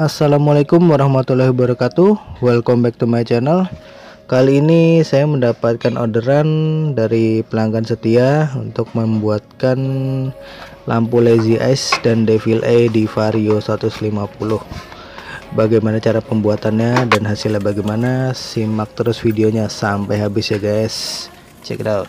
Assalamualaikum warahmatullahi wabarakatuh. Welcome back to my channel. Kali ini saya mendapatkan orderan dari pelanggan setia Untuk membuatkan lampu lazy eyes dan devil eye di vario 150 Bagaimana cara pembuatannya dan hasilnya bagaimana? Simak terus videonya sampai habis ya guys. Check it out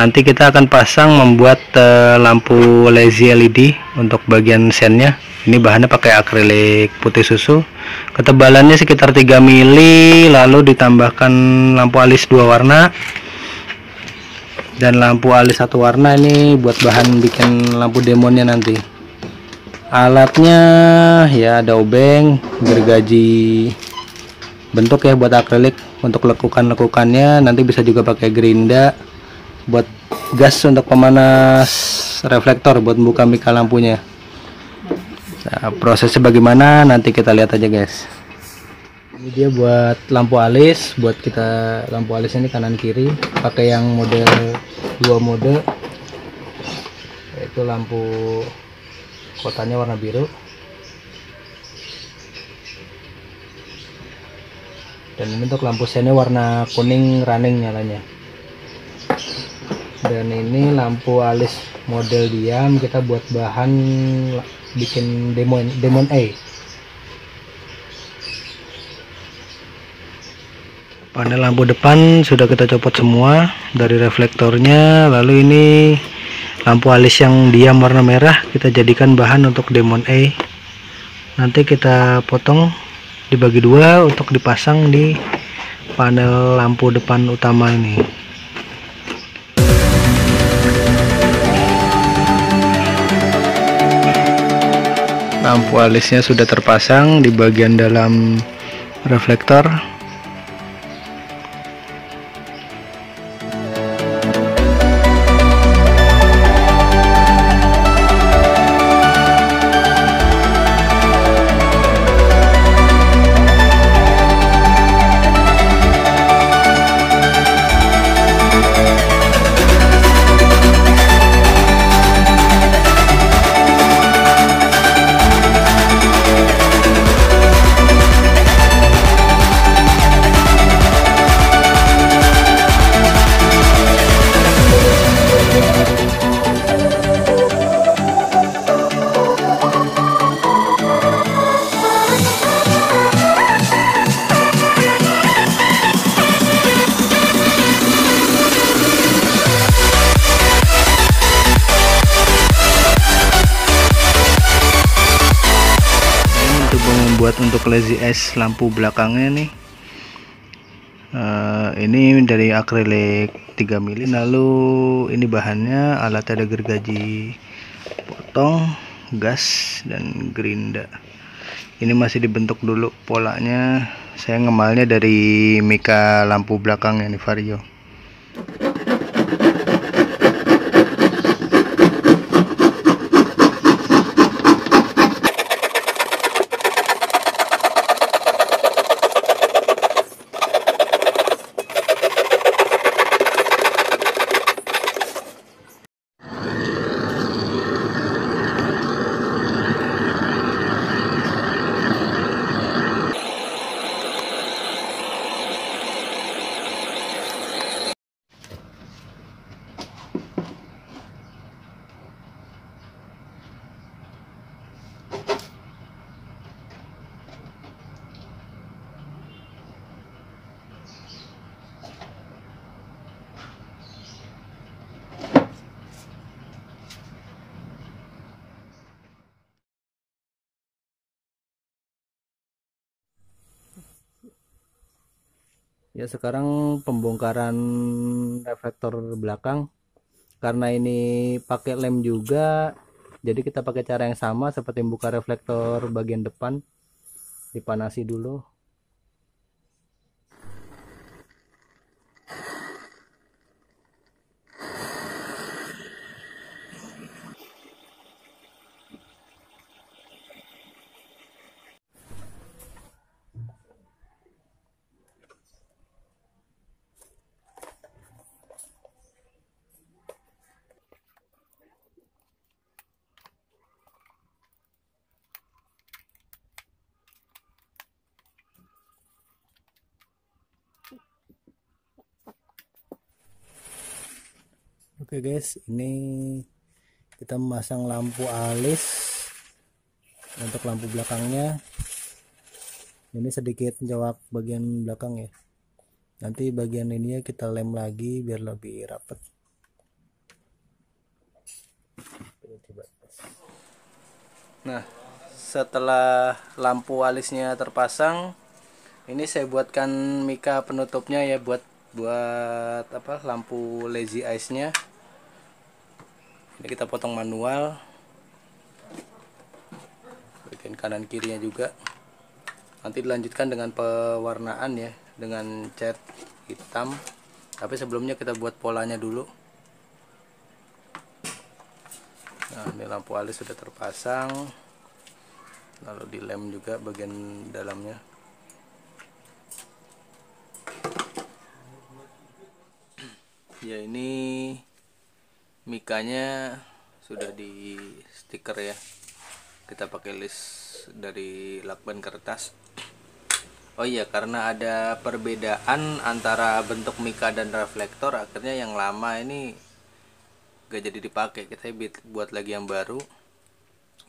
nanti kita akan pasang membuat uh, lampu lazy LED untuk bagian sennya ini bahannya pakai akrilik putih susu. Ketebalannya sekitar 3 mili lalu ditambahkan lampu alis dua warna. Dan lampu alis satu warna ini buat bahan bikin lampu demonnya nanti. Alatnya ya ada obeng gergaji bentuk ya buat akrilik untuk lekukan-lekukannya. Nanti bisa juga pakai gerinda buat gas untuk pemanas reflektor buat buka mika lampunya. Nah, prosesnya bagaimana? Nanti kita lihat aja guys. Ini dia buat lampu alis. Buat kita lampu alis ini kanan kiri. Pakai yang model dua mode. Yaitu lampu kotanya warna biru. Dan ini untuk lampu sennya warna kuning running nyalanya dan ini lampu alis model diam kita buat bahan bikin demon demon A. Panel lampu depan sudah kita copot semua dari reflektornya. Lalu ini lampu alis yang diam warna merah kita jadikan bahan untuk demon A. Nanti kita potong dibagi dua untuk dipasang di panel lampu depan utama ini lampu alisnya sudah terpasang di bagian dalam reflektor buat untuk lazy eyes lampu belakangnya nih uh, ini dari akrilik 3 mili. Lalu ini bahannya alat ada gergaji potong gas dan gerinda. Ini masih dibentuk dulu polanya. Saya ngemalnya dari mika lampu belakangnya nih vario ya sekarang pembongkaran reflektor belakang. Karena ini pakai lem juga jadi kita pakai cara yang sama seperti membuka reflektor bagian depan dipanasi dulu Oke guys, ini kita memasang lampu alis untuk lampu belakangnya. Ini sedikit menjawab bagian belakang ya. Nanti bagian ini ya kita lem lagi biar lebih rapat. Nah, setelah lampu alisnya terpasang, ini saya buatkan mika penutupnya ya buat buat apa lampu lazy eyes nya ini kita potong manual. Bagian kanan kirinya juga. Nanti dilanjutkan dengan pewarnaan ya dengan cat hitam. Tapi sebelumnya kita buat polanya dulu. Nah ini lampu alis sudah terpasang. Lalu dilem juga bagian dalamnya. Ya ini mikanya sudah di stiker ya. Kita pakai list dari lakban kertas. Oh iya karena ada perbedaan antara bentuk mika dan reflektor akhirnya yang lama ini gak jadi dipakai. Kita buat lagi yang baru.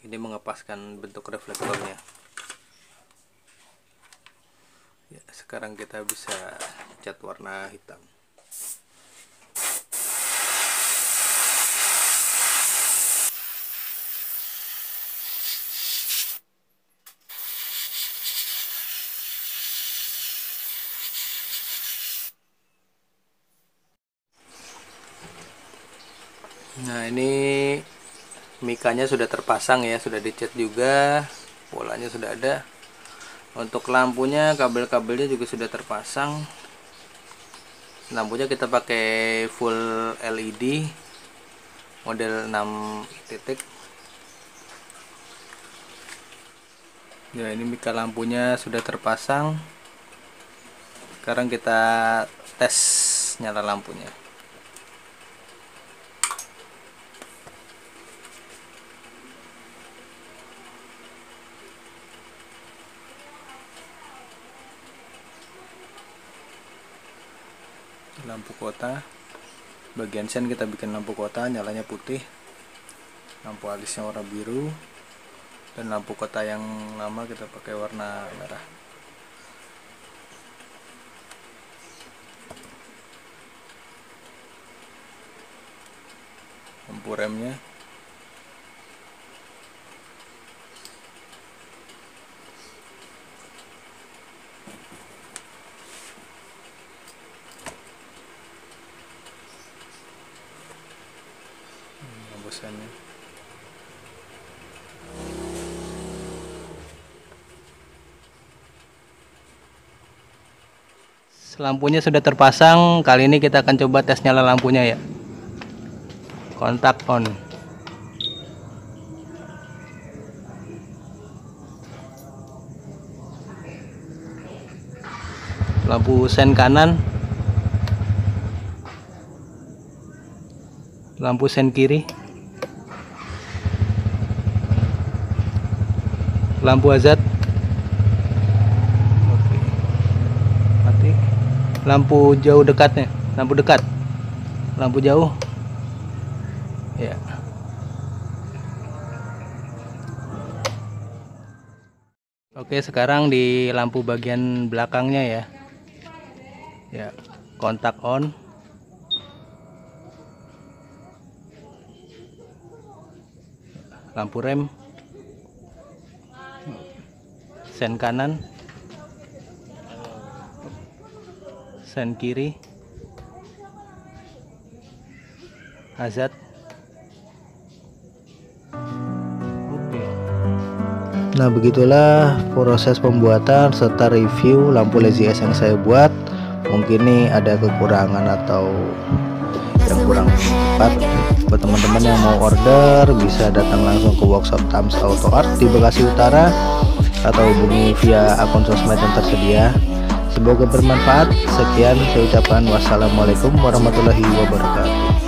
Ini mengepaskan bentuk reflektornya. Ya sekarang kita bisa cat warna hitam Nah ini mikanya sudah terpasang ya sudah dicat juga. Polanya sudah ada. Untuk lampunya kabel-kabelnya juga sudah terpasang. Lampunya kita pakai full LED model 6 titik. Ya ini mika lampunya sudah terpasang. Sekarang kita tes nyala lampunya lampu kota. Bagian sen kita bikin lampu kota nyalanya putih. Lampu alisnya warna biru. Dan lampu kota yang lama kita pakai warna merah. Lampu remnya bosannya lampunya sudah terpasang kali ini kita akan coba tes nyala lampunya ya. Kontak on. Lampu sen kanan. Lampu sen kiri lampu Oke. mati. Lampu jauh dekatnya lampu dekat. Lampu jauh. Ya. Oke sekarang di lampu bagian belakangnya ya. Ya kontak on. Lampu rem sen kanan. Sen kiri. Azat Nah begitulah proses pembuatan serta review lampu Lazy S yang saya buat. Mungkin nih ada kekurangan atau yang kurang tepat buat teman-teman yang mau order bisa datang langsung ke workshop Tams Auto Art di Bekasi Utara atau hubungi via akun sosmed yang tersedia. Semoga bermanfaat. Sekian saya ucapkan wassalamualaikum warahmatullahi wabarakatuh